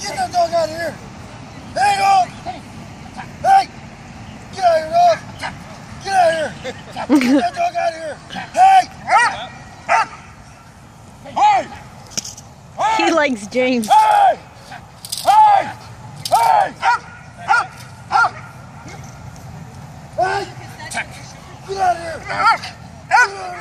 Get that dog out of here! Hey, on! Hey! Get out of here, dog! Get out of here! Get that dog out of here! Hey! Hey! hey! He likes James. Hey! Hey! Hey! Hey! Get out of here!